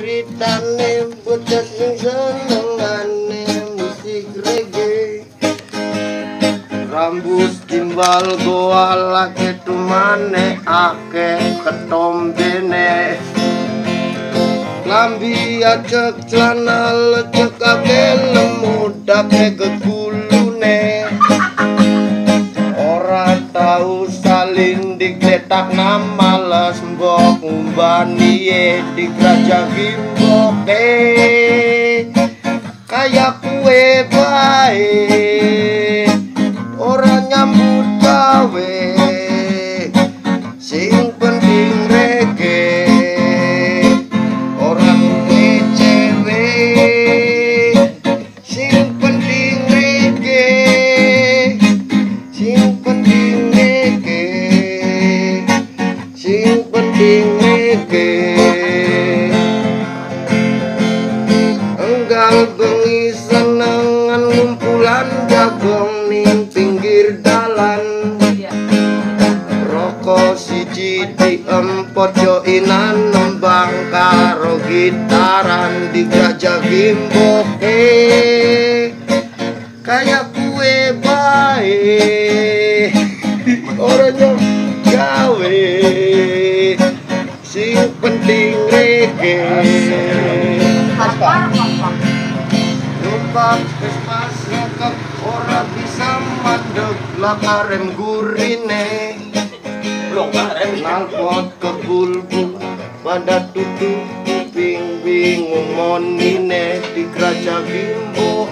ceritane bocah sing senengane musik reggae. Rambut timbal goa lake tumane ake ketombene lambi acek celana lecek ake lemudake kekulune ora tau salin digletak nama les mbok ngumbani ye di geraja gimboke kaya kue bae ora nyambut gawe reggae enggal bengi senengan ngumpulan jagung ning pinggir dalan. Rokok siji diempot joinan nembang karo gitaran di gajah gimboke. Kayak kue bae orangnya gawe sing penting reggae. Numpak pespas ngekep ora bisa mandek. Lakarem gurine. Nalpot ke bulbul pada tutup kuping bingung monine. Di geraja bimbo